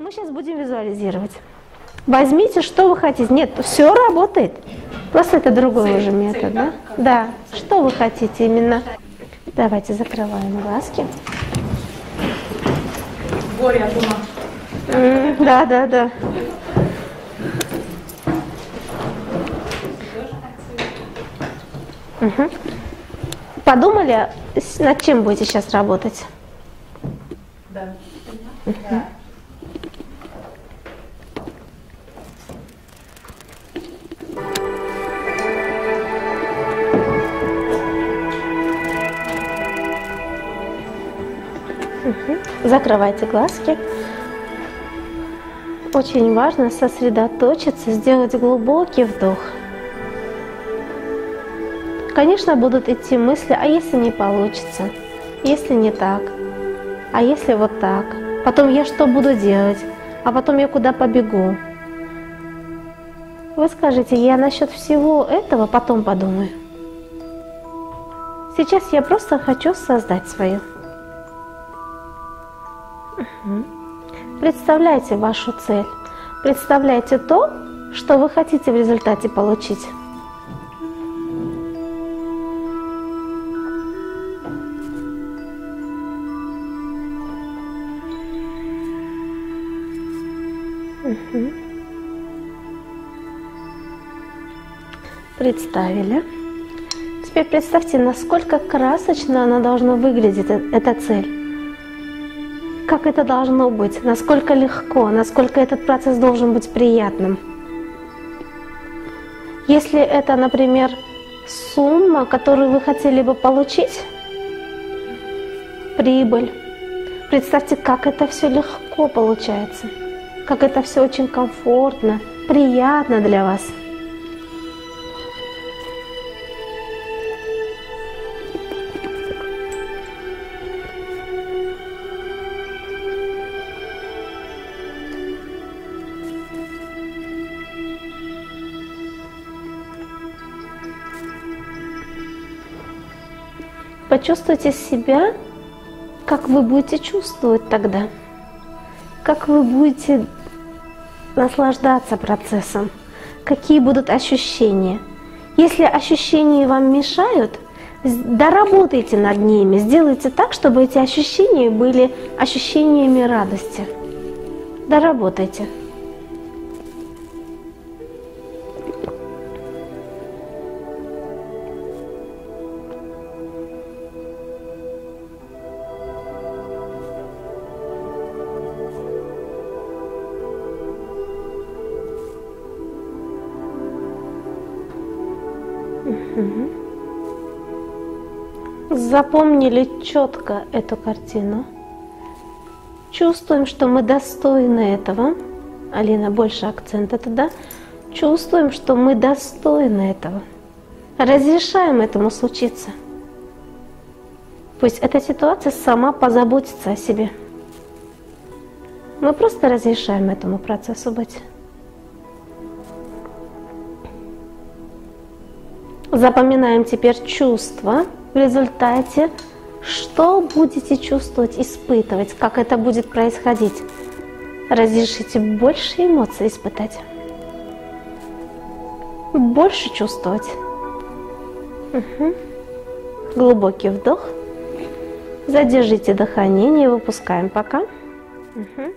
мы сейчас будем визуализировать. Возьмите, что вы хотите. Нет, все работает. Просто это другой уже метод, да? Да. Что вы хотите именно? Давайте закрываем глазки. Горе от ума. М, Да, да, да. Мгм. Подумали, над чем будете сейчас работать? Да. Закрывайте глазки. Очень важно сосредоточиться, сделать глубокий вдох. Конечно, будут идти мысли, а если не получится, если не так, а если вот так, потом я что буду делать, а потом я куда побегу. Вы скажете, я насчет всего этого потом подумаю. Сейчас я просто хочу создать свое. Представляйте вашу цель. Представляйте то, что вы хотите в результате получить. Представили. Теперь представьте, насколько красочно она должна выглядеть, э- эта цель как это должно быть, насколько легко, насколько этот процесс должен быть приятным. Если это, например, сумма, которую вы хотели бы получить, прибыль, представьте, как это все легко получается, как это все очень комфортно, приятно для вас. Почувствуйте себя, как вы будете чувствовать тогда, как вы будете наслаждаться процессом, какие будут ощущения. Если ощущения вам мешают, доработайте над ними, сделайте так, чтобы эти ощущения были ощущениями радости. Доработайте. Запомнили четко эту картину. Чувствуем, что мы достойны этого. Алина, больше акцента туда. Чувствуем, что мы достойны этого. Разрешаем этому случиться. Пусть эта ситуация сама позаботится о себе. Мы просто разрешаем этому процессу быть. Запоминаем теперь чувства в результате, что будете чувствовать, испытывать, как это будет происходить. Разрешите больше эмоций испытать, больше чувствовать. Мгм. Глубокий вдох. Задержите дыхание, не выпускаем пока. Мгм.